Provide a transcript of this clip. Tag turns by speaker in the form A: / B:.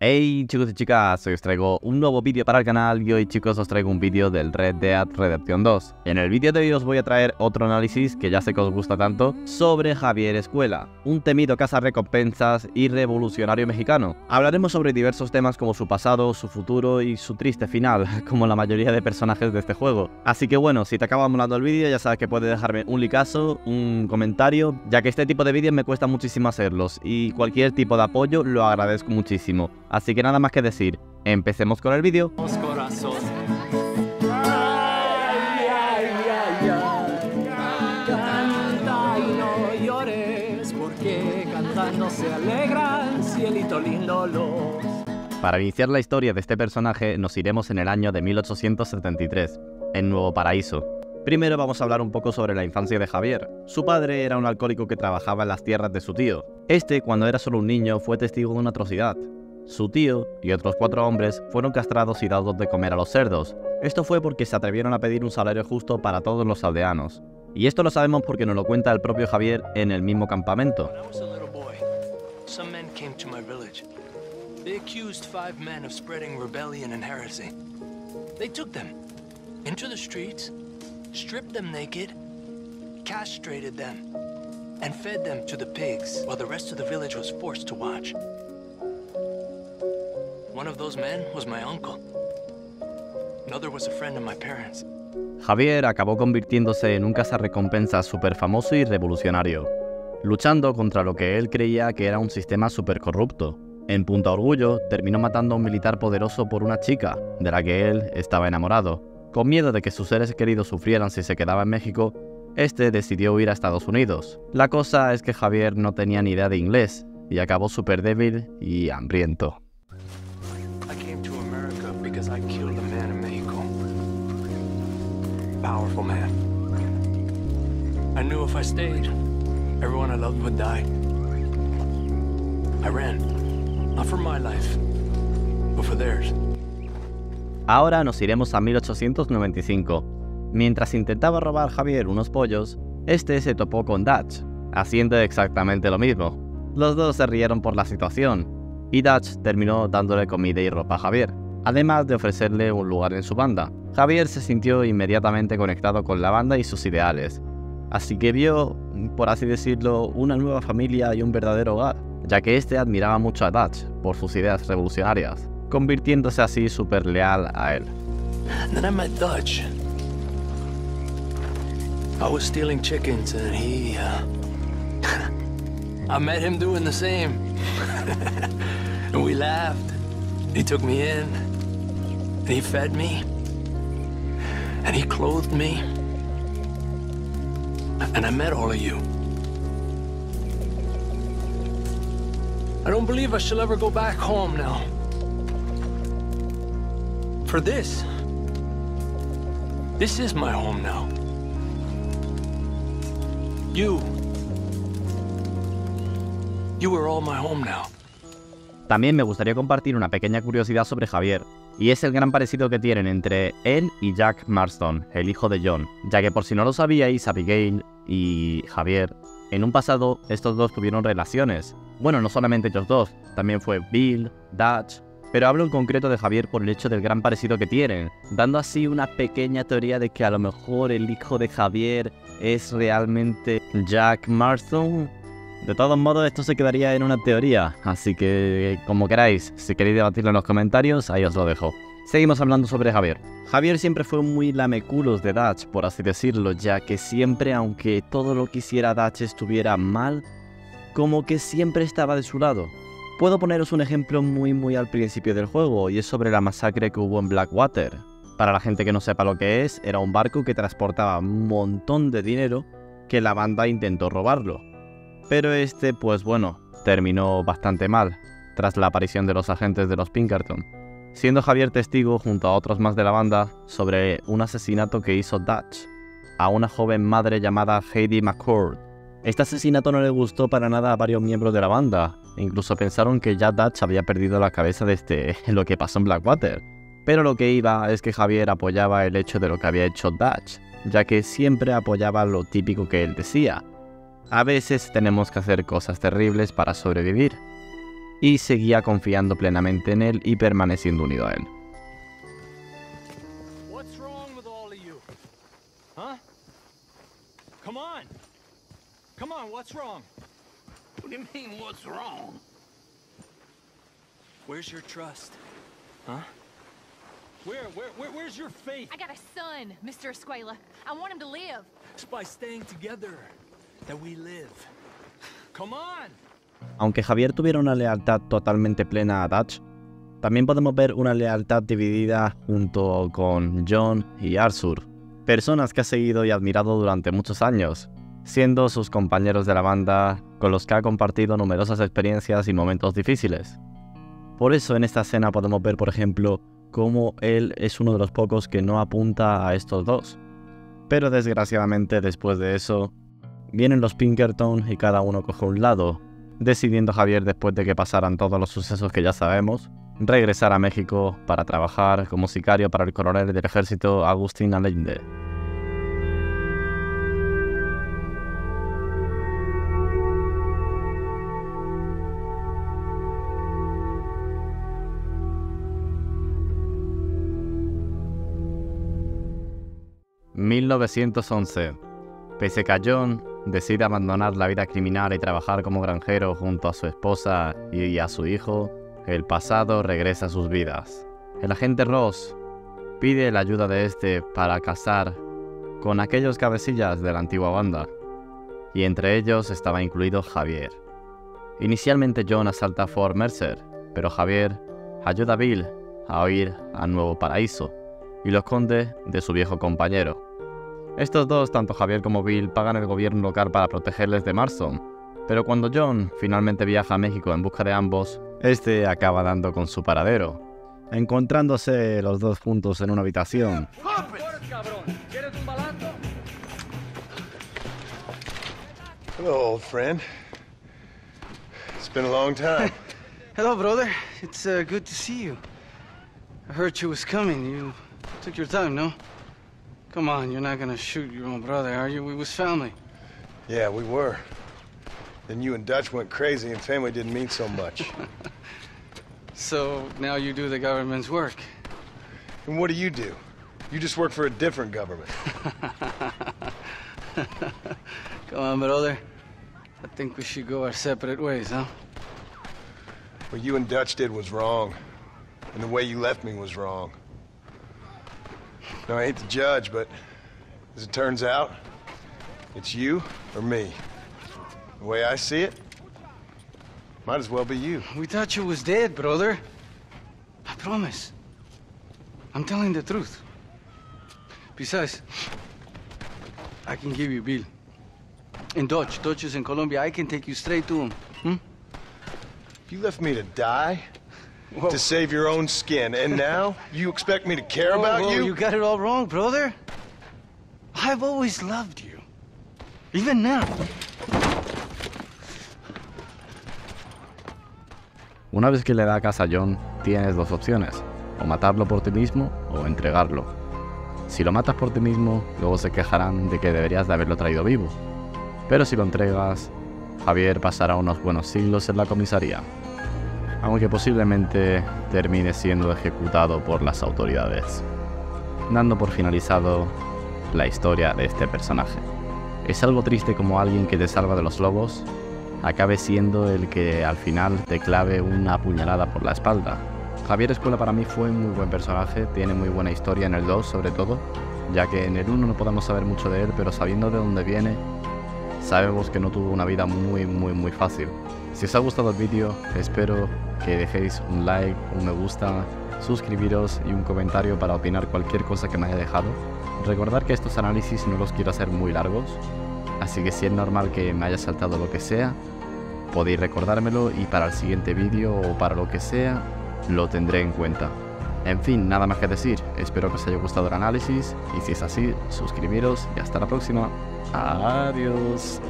A: Hey chicos y chicas, hoy os traigo un nuevo vídeo para el canal y hoy chicos os traigo un vídeo del Red Dead Redemption 2. En el vídeo de hoy os voy a traer otro análisis que ya sé que os gusta tanto sobre Javier Escuela, un temido recompensas y revolucionario mexicano. Hablaremos sobre diversos temas como su pasado, su futuro y su triste final, como la mayoría de personajes de este juego. Así que bueno, si te acaba molando el vídeo ya sabes que puedes dejarme un likeazo, un comentario, ya que este tipo de vídeos me cuesta muchísimo hacerlos y cualquier tipo de apoyo lo agradezco muchísimo. Así que nada más que decir, empecemos con el vídeo. Para iniciar la historia de este personaje nos iremos en el año de 1873, en Nuevo Paraíso. Primero vamos a hablar un poco sobre la infancia de Javier. Su padre era un alcohólico que trabajaba en las tierras de su tío. Este, cuando era solo un niño, fue testigo de una atrocidad. Su tío y otros cuatro hombres fueron castrados y dados de comer a los cerdos. Esto fue porque se atrevieron a pedir un salario justo para todos los aldeanos. Y esto lo sabemos porque nos lo cuenta el propio Javier en el mismo campamento. They accused five men of spreading rebellion and heresy. They took them into the streets, stripped them naked, castrated them, and fed them to the pigs while the rest of the village was forced to watch. Javier acabó convirtiéndose en un cazarrecompensas super famoso y revolucionario, luchando contra lo que él creía que era un sistema super corrupto. En punto a orgullo, terminó matando a un militar poderoso por una chica, de la que él estaba enamorado. Con miedo de que sus seres queridos sufrieran si se quedaba en México, este decidió huir a Estados Unidos. La cosa es que Javier no tenía ni idea de inglés, y acabó súper débil y hambriento. Powerful man. I knew if I stayed, everyone I loved would die. I ran, not for my life, but for theirs. Ahora nos iremos a 1895. Mientras intentaba robar Javier unos pollos, este se topó con Dutch, haciendo exactamente lo mismo. Los dos se rieron por la situación, y Dutch terminó dándole comida y ropa a Javier, además de ofrecerle un lugar en su banda. Javier se sintió inmediatamente conectado con la banda y sus ideales, así que vio, por así decirlo, una nueva familia y un verdadero hogar, ya que este admiraba mucho a Dutch por sus ideas revolucionarias, convirtiéndose así súper leal a él. I Dutch. I was stealing chickens and he uh, I met him doing the same. and we laughed. He took me in. And he fed me. And he clothed me. And I met all of you. I don't believe I shall ever go back home now. For this. This is my home now. You. You are all my home now. También me gustaría compartir una pequeña curiosidad sobre Javier, y es el gran parecido que tienen entre él y Jack Marston, el hijo de John, ya que por si no lo sabíais, Abigail y Javier, en un pasado estos dos tuvieron relaciones. Bueno, no solamente ellos dos, también fue Bill, Dutch, pero hablo en concreto de Javier por el hecho del gran parecido que tienen, dando así una pequeña teoría de que a lo mejor el hijo de Javier es realmente Jack Marston. De todos modos, esto se quedaría en una teoría, así que como queráis, si queréis debatirlo en los comentarios, ahí os lo dejo. Seguimos hablando sobre Javier. Javier siempre fue muy lameculos de Dutch, por así decirlo, ya que siempre, aunque todo lo que hiciera Dutch estuviera mal, como que siempre estaba de su lado. Puedo poneros un ejemplo muy muy al principio del juego, y es sobre la masacre que hubo en Blackwater. Para la gente que no sepa lo que es, era un barco que transportaba un montón de dinero que la banda intentó robarlo. Pero este, pues bueno, terminó bastante mal, tras la aparición de los agentes de los Pinkerton, siendo Javier testigo junto a otros más de la banda sobre un asesinato que hizo Dutch a una joven madre llamada Heidi McCord. Este asesinato no le gustó para nada a varios miembros de la banda, e incluso pensaron que ya Dutch había perdido la cabeza desde lo que pasó en Blackwater. Pero lo que iba es que Javier apoyaba el hecho de lo que había hecho Dutch, ya que siempre apoyaba lo típico que él decía, a veces tenemos que hacer cosas terribles para sobrevivir. y seguía confiando plenamente en él y permaneciendo unido a él.
B: Where's your trust? Huh? Where, where, where, where's your faith?
C: I got a son, Mr. Escuela. I want him to live.
B: It's by staying together
A: Aunque Javier tuviera una lealtad totalmente plena a Dutch, también podemos ver una lealtad dividida junto con John y Arthur, personas que ha seguido y admirado durante muchos años, siendo sus compañeros de la banda con los que ha compartido numerosas experiencias y momentos difíciles. Por eso en esta escena podemos ver, por ejemplo, cómo él es uno de los pocos que no apunta a estos dos. Pero desgraciadamente después de eso, vienen los Pinkerton y cada uno coge un lado, decidiendo Javier después de que pasaran todos los sucesos que ya sabemos, regresar a México para trabajar como sicario para el coronel del ejército Agustín Allende. 1911. Pese John decide abandonar la vida criminal y trabajar como granjero junto a su esposa y a su hijo, el pasado regresa a sus vidas. El agente Ross pide la ayuda de este para casar con aquellos cabecillas de la antigua banda, y entre ellos estaba incluido Javier. Inicialmente John asalta a Fort Mercer, pero Javier ayuda a Bill a huir a Nuevo Paraíso y lo esconde de su viejo compañero. Estos dos, tanto Javier como Bill, pagan el gobierno local para protegerles de Marston, pero cuando John finalmente viaja a México en busca de ambos, este acaba dando con su paradero, encontrándose los dos juntos en una habitación.
D: Hello, old friend. It's been a long time.
E: Hello, brother. It's uh, good to see you. I heard you was coming. You took your time, no? Come on, you're not gonna shoot your own brother, are you? We was family.
D: Yeah, we were. Then you and Dutch went crazy and family didn't mean so much.
E: so now you do the government's work.
D: And what do you do? You just work for a different government.
E: Come on, brother. I think we should go our separate ways, huh?
D: What you and Dutch did was wrong. And the way you left me was wrong. No, I ain't the judge, but as it turns out, it's you or me. The way I see it, might as well be you.
E: We thought you was dead, brother. I promise. I'm telling the truth. Besides, I can give you Bill. In Dutch. Dutch is in Colombia. I can take you straight to him. Hmm?
D: You left me to die? Whoa. to save your own skin. And now you expect me to care whoa, about
E: whoa,
D: you?
E: You got it all wrong, brother. I've always loved you. Even now.
A: Una vez que le da casa a John, tienes dos opciones, o matarlo por ti mismo o entregarlo. Si lo matas por ti mismo, luego se quejarán de que deberías de haberlo traído vivo. Pero si lo entregas, Javier pasará unos buenos siglos en la comisaría, aunque posiblemente termine siendo ejecutado por las autoridades, dando por finalizado la historia de este personaje. Es algo triste como alguien que te salva de los lobos acabe siendo el que al final te clave una puñalada por la espalda. Javier Escuela para mí fue un muy buen personaje, tiene muy buena historia en el 2 sobre todo, ya que en el 1 no podemos saber mucho de él, pero sabiendo de dónde viene, sabemos que no tuvo una vida muy muy muy fácil. Si os ha gustado el vídeo, espero que dejéis un like, un me gusta, suscribiros y un comentario para opinar cualquier cosa que me haya dejado. Recordad que estos análisis no los quiero hacer muy largos, así que si es normal que me haya saltado lo que sea, podéis recordármelo y para el siguiente vídeo o para lo que sea, lo tendré en cuenta. En fin, nada más que decir, espero que os haya gustado el análisis y si es así, suscribiros y hasta la próxima. Adiós.